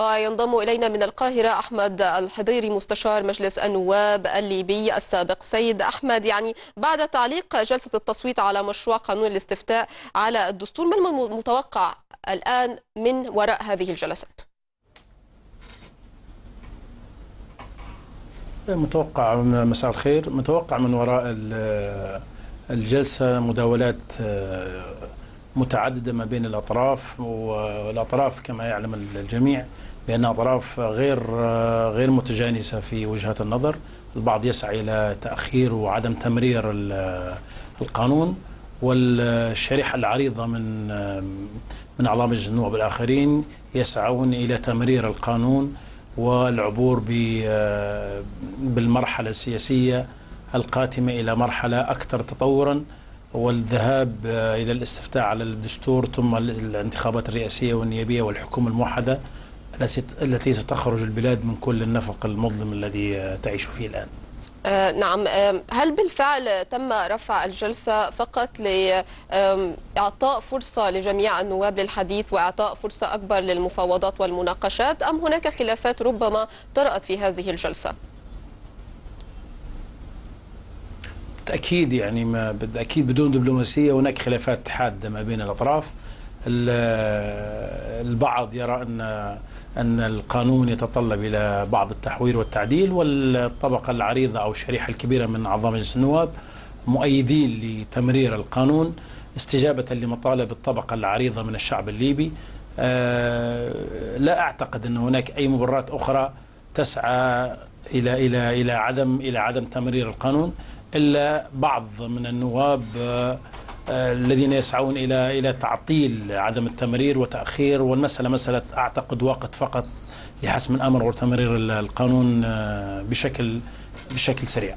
وينضم إلينا من القاهرة أحمد الحضيري مستشار مجلس النواب الليبي السابق سيد أحمد يعني بعد تعليق جلسة التصويت على مشروع قانون الاستفتاء على الدستور ما المتوقع الآن من وراء هذه الجلسات؟ متوقع مساء الخير متوقع من وراء الجلسة مداولات متعددة ما بين الأطراف والأطراف كما يعلم الجميع بأنها أطراف غير غير متجانسة في وجهات النظر. البعض يسعى إلى تأخير وعدم تمرير القانون والشريحة العريضة من من أعضاء مجلس النواب الآخرين يسعون إلى تمرير القانون والعبور بالمرحلة السياسية القاتمة إلى مرحلة أكثر تطورا. والذهاب إلى الاستفتاء على الدستور ثم الانتخابات الرئاسية والنيابية والحكومة الموحدة التي ستخرج البلاد من كل النفق المظلم الذي تعيش فيه الآن آه نعم آه هل بالفعل تم رفع الجلسة فقط لإعطاء فرصة لجميع النواب للحديث وإعطاء فرصة أكبر للمفاوضات والمناقشات أم هناك خلافات ربما طرأت في هذه الجلسة؟ بالتأكيد يعني ما بالتأكيد بدون دبلوماسية هناك خلافات حادة ما بين الأطراف. البعض يرى ان أن القانون يتطلب إلى بعض التحوير والتعديل والطبقة العريضة أو الشريحة الكبيرة من أعضاء مجلس النواب مؤيدين لتمرير القانون استجابة لمطالب الطبقة العريضة من الشعب الليبي. لا أعتقد أن هناك أي مبررات أخرى تسعى إلى إلى إلى عدم إلى عدم تمرير القانون. إلا بعض من النواب الذين يسعون إلى إلى تعطيل عدم التمرير وتأخير والمسألة مسألة أعتقد وقت فقط لحسم الأمر وتمرير القانون بشكل بشكل سريع.